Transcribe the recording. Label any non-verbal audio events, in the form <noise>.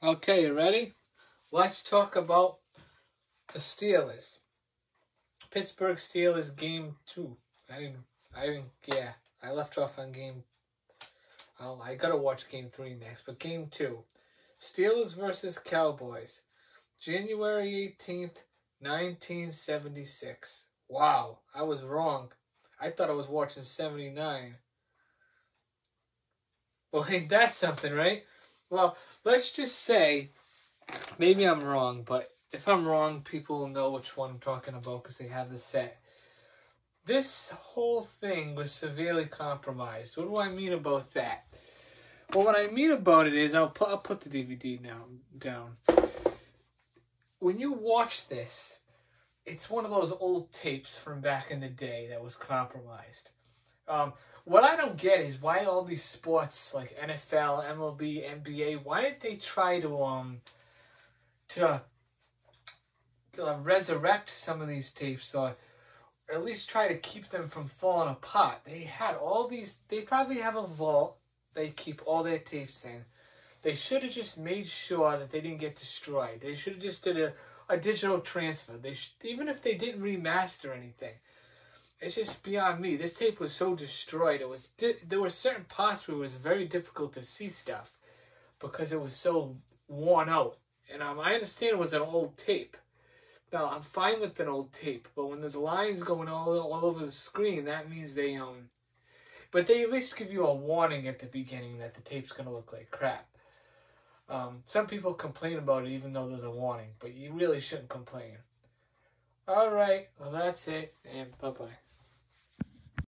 Okay, you ready? Let's talk about the Steelers. Pittsburgh Steelers game two. I didn't. I didn't. Yeah, I left off on game. Oh, I gotta watch game three next, but game two, Steelers versus Cowboys, January eighteenth, nineteen seventy six. Wow, I was wrong. I thought I was watching seventy nine. Well, <laughs> ain't that something, right? Well, let's just say, maybe I'm wrong, but if I'm wrong, people will know which one I'm talking about because they have the set. This whole thing was severely compromised. What do I mean about that? Well, what I mean about it is, I'll put, I'll put the DVD now down. When you watch this, it's one of those old tapes from back in the day that was compromised. Um, what I don't get is why all these sports like NFL, MLB, NBA, why didn't they try to um to, to uh, resurrect some of these tapes or at least try to keep them from falling apart? They had all these. They probably have a vault. They keep all their tapes in. They should have just made sure that they didn't get destroyed. They should have just did a, a digital transfer. They sh- even if they didn't remaster anything it's just beyond me. This tape was so destroyed. It was there were certain parts where it was very difficult to see stuff because it was so worn out. And um, I understand it was an old tape. Now I'm fine with an old tape, but when there's lines going all all over the screen, that means they um. But they at least give you a warning at the beginning that the tape's gonna look like crap. Um, some people complain about it even though there's a warning, but you really shouldn't complain. All right, well that's it, and bye bye.